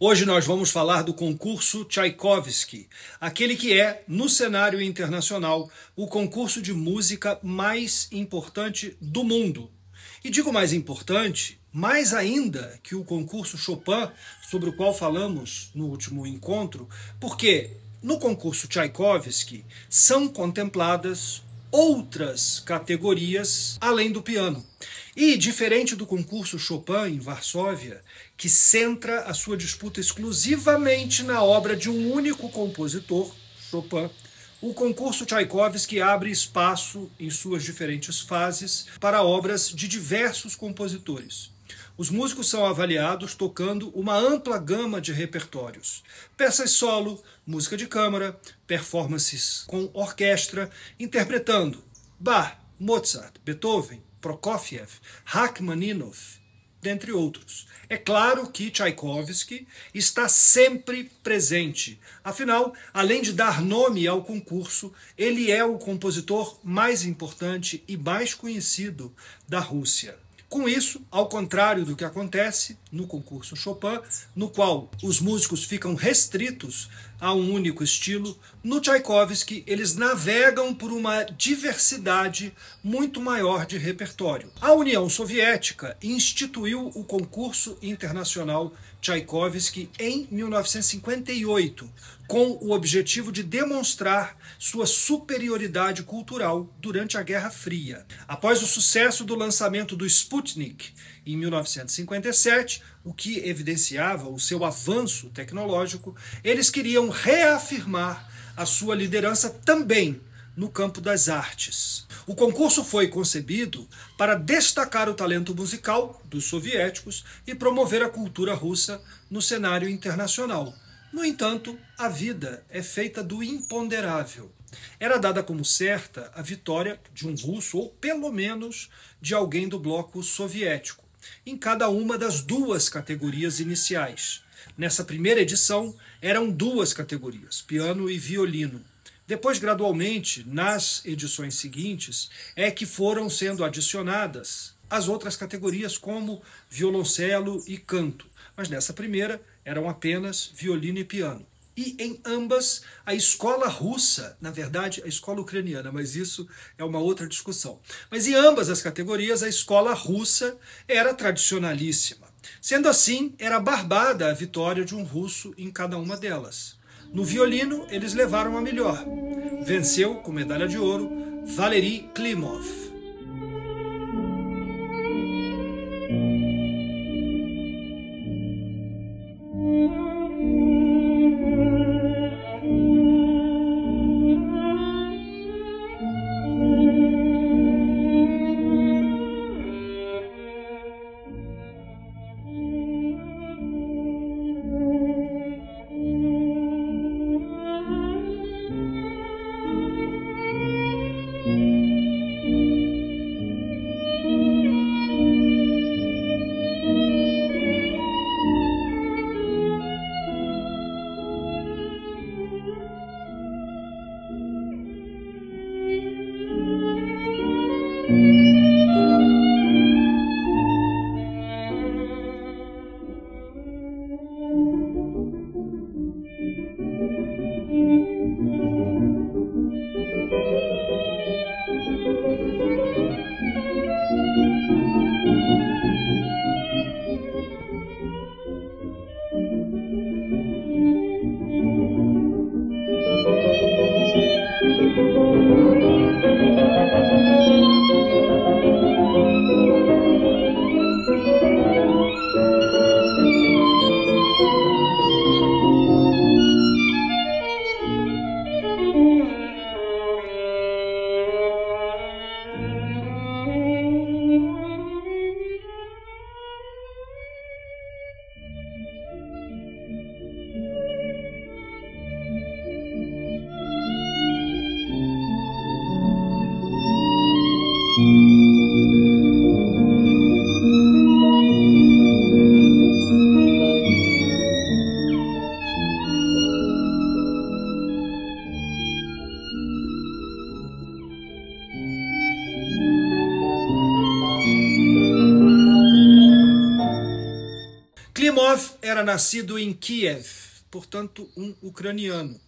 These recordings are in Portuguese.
Hoje nós vamos falar do concurso Tchaikovsky, aquele que é, no cenário internacional, o concurso de música mais importante do mundo. E digo mais importante, mais ainda que o concurso Chopin, sobre o qual falamos no último encontro, porque no concurso Tchaikovsky são contempladas outras categorias além do piano. E, diferente do concurso Chopin em Varsóvia, que centra a sua disputa exclusivamente na obra de um único compositor, Chopin, o concurso Tchaikovsky abre espaço em suas diferentes fases para obras de diversos compositores. Os músicos são avaliados tocando uma ampla gama de repertórios: peças solo, música de câmara, performances com orquestra, interpretando Bach, Mozart, Beethoven, Prokofiev, Rachmaninoff, dentre outros. É claro que Tchaikovsky está sempre presente. Afinal, além de dar nome ao concurso, ele é o compositor mais importante e mais conhecido da Rússia. Com isso, ao contrário do que acontece no concurso Chopin, no qual os músicos ficam restritos a um único estilo, no Tchaikovsky eles navegam por uma diversidade muito maior de repertório. A União Soviética instituiu o concurso internacional Tchaikovsky em 1958, com o objetivo de demonstrar sua superioridade cultural durante a Guerra Fria. Após o sucesso do lançamento do Sputnik em 1957, o que evidenciava o seu avanço tecnológico, eles queriam reafirmar a sua liderança também no campo das artes. O concurso foi concebido para destacar o talento musical dos soviéticos e promover a cultura russa no cenário internacional. No entanto, a vida é feita do imponderável. Era dada como certa a vitória de um russo, ou pelo menos de alguém do bloco soviético, em cada uma das duas categorias iniciais. Nessa primeira edição, eram duas categorias, piano e violino. Depois, gradualmente, nas edições seguintes, é que foram sendo adicionadas as outras categorias, como violoncelo e canto. Mas nessa primeira eram apenas violino e piano. E em ambas, a escola russa, na verdade, a escola ucraniana, mas isso é uma outra discussão. Mas em ambas as categorias, a escola russa era tradicionalíssima. Sendo assim, era barbada a vitória de um russo em cada uma delas. No violino, eles levaram a melhor. Venceu com medalha de ouro Valery Klimov. era nascido em Kiev, portanto, um ucraniano.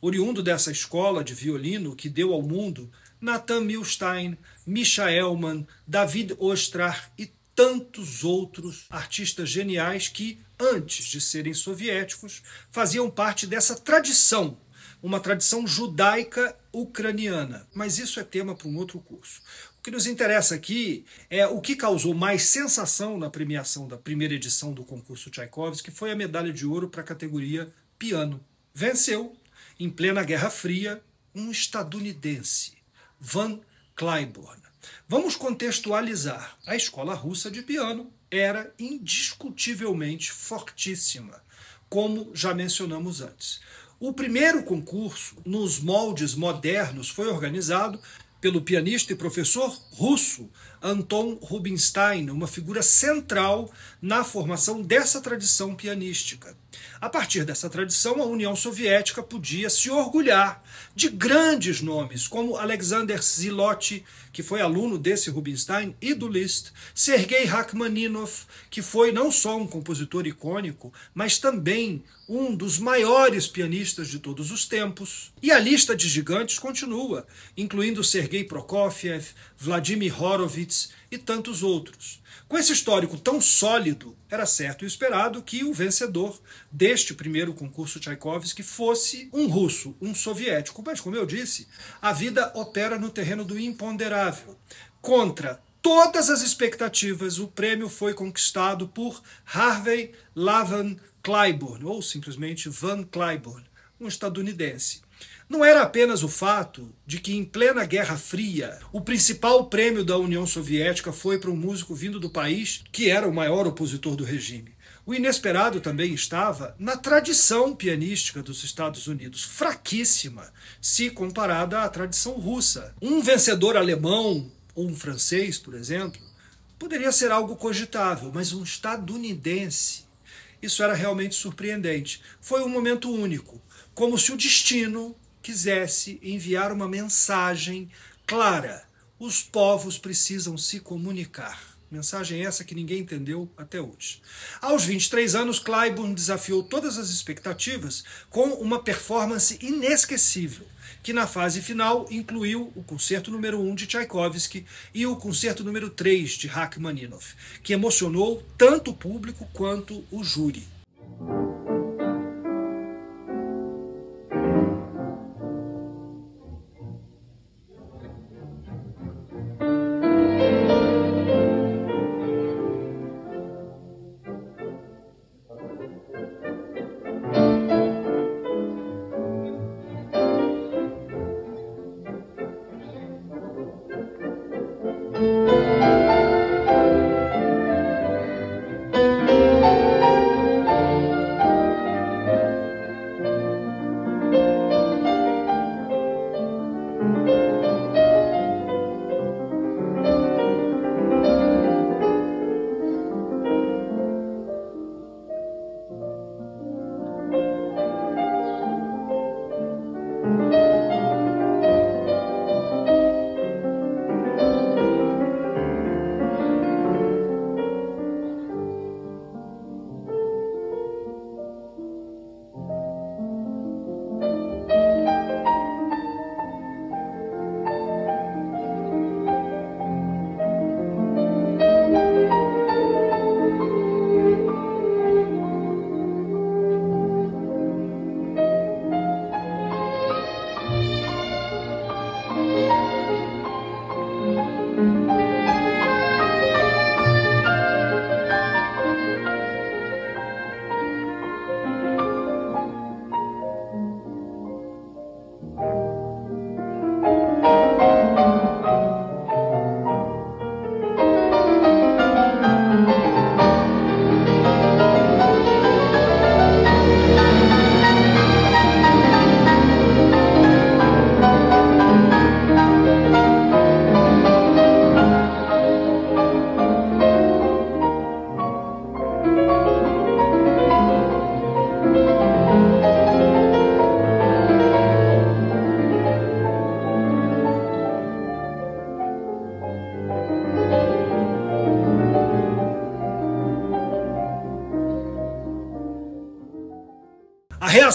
Oriundo dessa escola de violino que deu ao mundo Nathan Milstein, Misha Elman, David Ostrar e tantos outros artistas geniais que, antes de serem soviéticos, faziam parte dessa tradição, uma tradição judaica ucraniana. Mas isso é tema para um outro curso. Que nos interessa aqui é o que causou mais sensação na premiação da primeira edição do concurso Tchaikovsky, que foi a medalha de ouro para a categoria piano. Venceu, em plena Guerra Fria, um estadunidense, Van Cliburn. Vamos contextualizar. A escola russa de piano era indiscutivelmente fortíssima, como já mencionamos antes. O primeiro concurso, nos moldes modernos, foi organizado pelo pianista e professor russo Anton Rubinstein, uma figura central na formação dessa tradição pianística. A partir dessa tradição, a União Soviética podia se orgulhar de grandes nomes, como Alexander Zilotti, que foi aluno desse Rubinstein e do Liszt, Sergei Rachmaninoff, que foi não só um compositor icônico, mas também um dos maiores pianistas de todos os tempos. E a lista de gigantes continua, incluindo Sergei Prokofiev, Vladimir Horowitz e tantos outros. Com esse histórico tão sólido, era certo e esperado que o vencedor deste primeiro concurso Tchaikovsky fosse um russo, um soviético. Mas, como eu disse, a vida opera no terreno do imponderável. Contra todas as expectativas, o prêmio foi conquistado por Harvey Lavan Clyburn, ou simplesmente Van Cliburn, um estadunidense. Não era apenas o fato de que, em plena Guerra Fria, o principal prêmio da União Soviética foi para um músico vindo do país que era o maior opositor do regime. O inesperado também estava na tradição pianística dos Estados Unidos, fraquíssima se comparada à tradição russa. Um vencedor alemão ou um francês, por exemplo, poderia ser algo cogitável, mas um estadunidense. Isso era realmente surpreendente. Foi um momento único, como se o destino quisesse enviar uma mensagem clara: os povos precisam se comunicar. Mensagem essa que ninguém entendeu até hoje. Aos 23 anos, Clyburn desafiou todas as expectativas com uma performance inesquecível, que na fase final incluiu o concerto número 1 de Tchaikovsky e o concerto número 3 de Rachmaninoff, que emocionou tanto o público quanto o júri.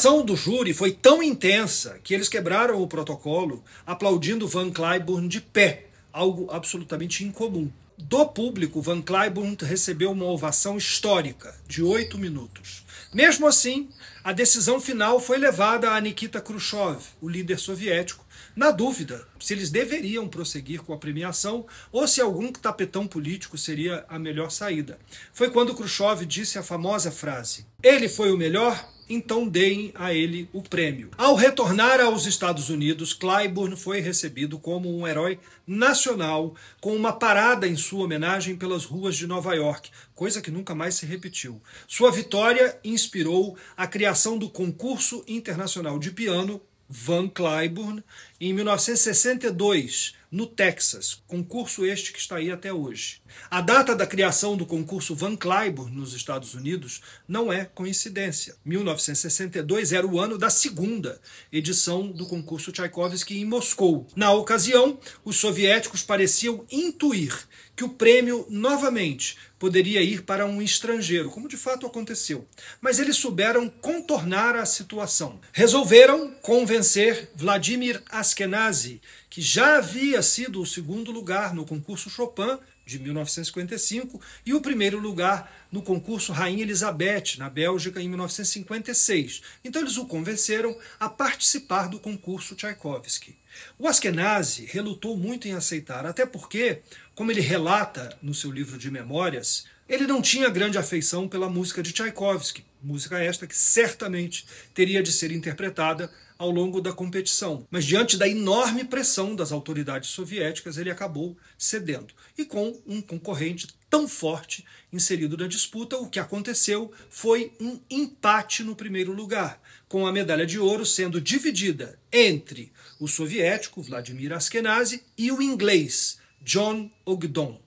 Reação do júri foi tão intensa que eles quebraram o protocolo aplaudindo Van Cliburn de pé, algo absolutamente incomum. Do público, Van Cliburn recebeu uma ovação histórica de oito minutos. Mesmo assim, a decisão final foi levada a Nikita Khrushchev, o líder soviético, na dúvida se eles deveriam prosseguir com a premiação ou se algum tapetão político seria a melhor saída. Foi quando Khrushchev disse a famosa frase: Ele foi o melhor, então deem a ele o prêmio. Ao retornar aos Estados Unidos, Clyburn foi recebido como um herói nacional, com uma parada em sua homenagem pelas ruas de Nova York, coisa que nunca mais se repetiu. Sua vitória inspirou a criação do concurso internacional de piano Van Cliburn em 1962, no Texas, concurso este que está aí até hoje. A data da criação do concurso Van Cliburn nos Estados Unidos não é coincidência. 1962 era o ano da segunda edição do concurso Tchaikovsky em Moscou. Na ocasião, os soviéticos pareciam intuir que o prêmio novamente poderia ir para um estrangeiro, como de fato aconteceu. Mas eles souberam contornar a situação. Resolveram convencer Vladimir Askenazy, que já havia sido o segundo lugar no concurso Chopin de 1955 e o primeiro lugar no concurso Rainha Elizabeth, na Bélgica, em 1956. Então eles o convenceram a participar do concurso Tchaikovsky. O Askenazi relutou muito em aceitar, até porque, como ele relata no seu livro de memórias, ele não tinha grande afeição pela música de Tchaikovsky, música esta que certamente teria de ser interpretada ao longo da competição. Mas diante da enorme pressão das autoridades soviéticas, ele acabou cedendo. E com um concorrente tão forte inserido na disputa, o que aconteceu foi um empate no primeiro lugar, com a medalha de ouro sendo dividida entre o soviético Vladimir Askenazy e o inglês John Ogdon.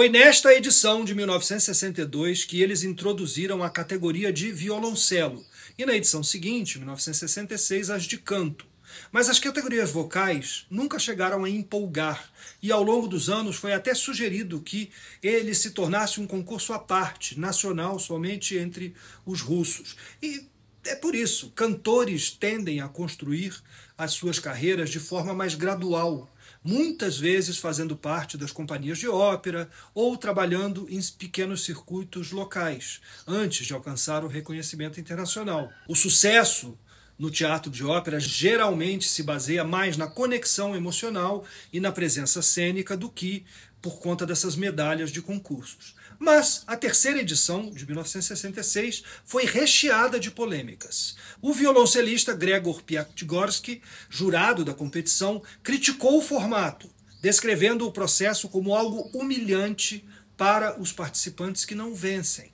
Foi nesta edição de 1962 que eles introduziram a categoria de violoncelo, e na edição seguinte, 1966, as de canto. Mas as categorias vocais nunca chegaram a empolgar, e ao longo dos anos foi até sugerido que ele se tornasse um concurso à parte, nacional somente entre os russos. E é por isso, cantores tendem a construir as suas carreiras de forma mais gradual, muitas vezes fazendo parte das companhias de ópera ou trabalhando em pequenos circuitos locais, antes de alcançar o reconhecimento internacional. O sucesso no teatro de ópera geralmente se baseia mais na conexão emocional e na presença cênica do que por conta dessas medalhas de concursos. Mas a terceira edição, de 1966, foi recheada de polêmicas. O violoncelista Gregor Piatigorsky, jurado da competição, criticou o formato, descrevendo o processo como algo humilhante para os participantes que não vencem.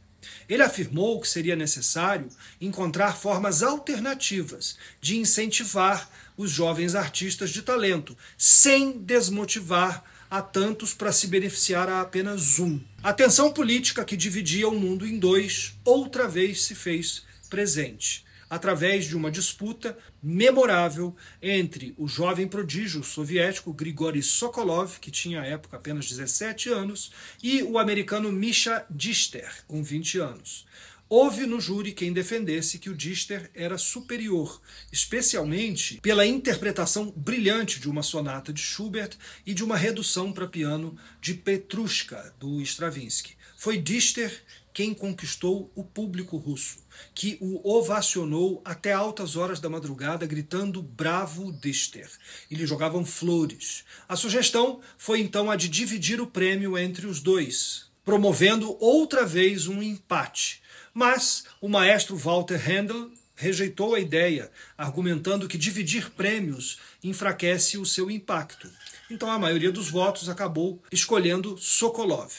Ele afirmou que seria necessário encontrar formas alternativas de incentivar os jovens artistas de talento, sem desmotivar a tantos para se beneficiar a apenas um. A tensão política que dividia o mundo em dois outra vez se fez presente através de uma disputa memorável entre o jovem prodígio soviético Grigory Sokolov, que tinha à época apenas 17 anos, e o americano Misha Dister, com 20 anos. Houve no júri quem defendesse que o Dister era superior, especialmente pela interpretação brilhante de uma sonata de Schubert e de uma redução para piano de Petrushka, do Stravinsky. Foi Dister quem conquistou o público russo, que o ovacionou até altas horas da madrugada, gritando bravo Dichter. E lhe jogavam flores. A sugestão foi então a de dividir o prêmio entre os dois, promovendo outra vez um empate. Mas o maestro Walter Handel rejeitou a ideia, argumentando que dividir prêmios enfraquece o seu impacto. Então a maioria dos votos acabou escolhendo Sokolov.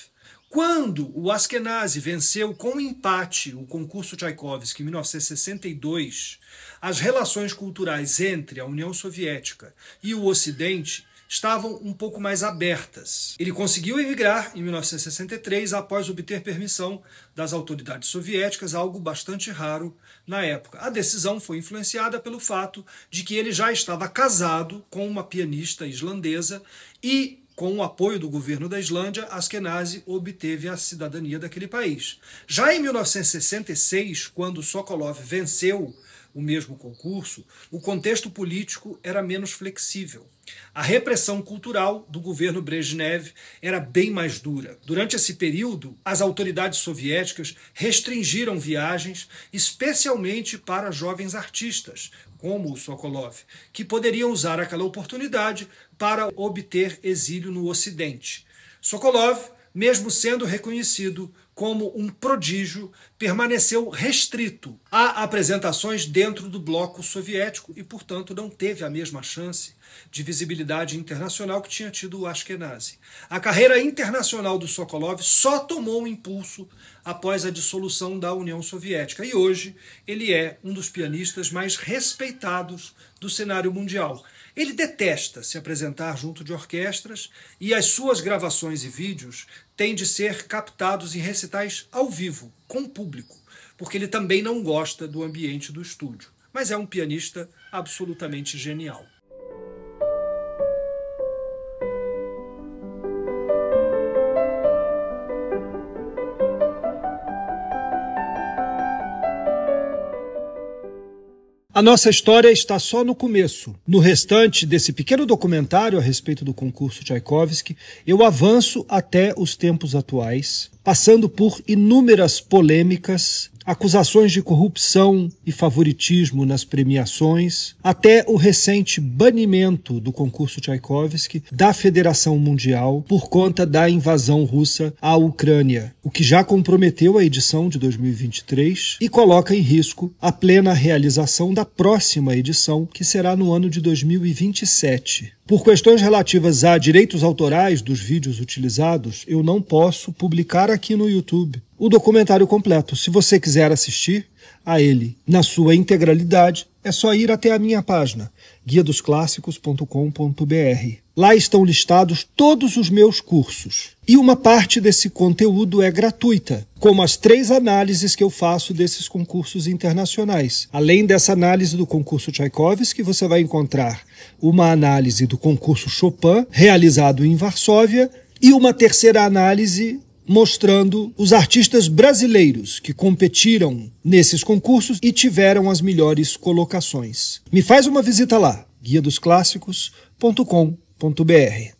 Quando o Askenazi venceu com empate o concurso Tchaikovsky em 1962, as relações culturais entre a União Soviética e o Ocidente estavam um pouco mais abertas. Ele conseguiu emigrar em 1963 após obter permissão das autoridades soviéticas, algo bastante raro na época. A decisão foi influenciada pelo fato de que ele já estava casado com uma pianista islandesa e com o apoio do governo da Islândia, Askenazi obteve a cidadania daquele país. Já em 1966, quando Sokolov venceu o mesmo concurso, o contexto político era menos flexível. A repressão cultural do governo Brezhnev era bem mais dura. Durante esse período, as autoridades soviéticas restringiram viagens, especialmente para jovens artistas, como o Sokolov, que poderiam usar aquela oportunidade para obter exílio no Ocidente. Sokolov, mesmo sendo reconhecido como um prodígio, permaneceu restrito a apresentações dentro do bloco soviético e, portanto, não teve a mesma chance de visibilidade internacional que tinha tido o Ashkenazi. A carreira internacional do Sokolov só tomou um impulso após a dissolução da União Soviética e hoje ele é um dos pianistas mais respeitados do cenário mundial. Ele detesta se apresentar junto de orquestras e as suas gravações e vídeos têm de ser captados em recitais ao vivo, com público, porque ele também não gosta do ambiente do estúdio. Mas é um pianista absolutamente genial. A nossa história está só no começo. No restante desse pequeno documentário a respeito do concurso Tchaikovsky, eu avanço até os tempos atuais, passando por inúmeras polêmicas, acusações de corrupção e favoritismo nas premiações, até o recente banimento do concurso Tchaikovsky da Federação Mundial por conta da invasão russa à Ucrânia, o que já comprometeu a edição de 2023 e coloca em risco a plena realização da próxima edição, que será no ano de 2027. Por questões relativas a direitos autorais dos vídeos utilizados, eu não posso publicar aqui no YouTube o documentário completo. Se você quiser assistir a ele na sua integralidade, é só ir até a minha página, guiadosclássicos.com.br. Lá estão listados todos os meus cursos. E uma parte desse conteúdo é gratuita, como as três análises que eu faço desses concursos internacionais. Além dessa análise do concurso Tchaikovsky, você vai encontrar uma análise do concurso Chopin, realizado em Varsóvia, e uma terceira análise mostrando os artistas brasileiros que competiram nesses concursos e tiveram as melhores colocações. Me faz uma visita lá, guia dos clássicos.com.br.